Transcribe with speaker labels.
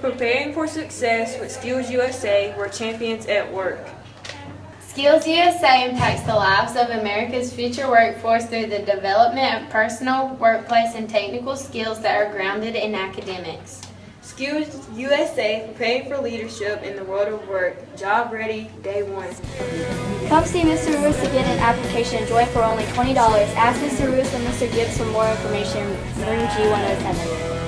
Speaker 1: Preparing for success with Skills USA, we're champions at work.
Speaker 2: Skills USA impacts the lives of America's future workforce through the development of personal, workplace, and technical skills that are grounded in academics.
Speaker 1: Skills USA, preparing for leadership in the world of work. Job ready, day one.
Speaker 3: Come see Mr. Ruiz to get an application and join for only $20. Ask Mr. Ruiz and Mr. Gibbs for more information. Room G107.